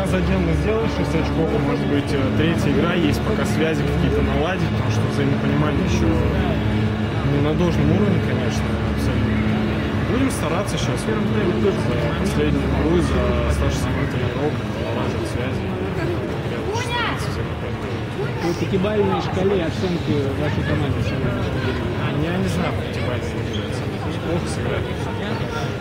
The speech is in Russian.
пока за мы сделали 6 очков, а может быть э, третья игра, есть пока связи какие-то наладить, потому что взаимопонимание еще не на должном уровне, конечно, абсолютно. Будем стараться сейчас вот, за последнюю игру, за оставшийся нам тренировок, налаживать связи. По пятибалльной шкале оценки вашей команды сегодня. А, я не знаю, по пятибалльной шкале. Плохо сыграли.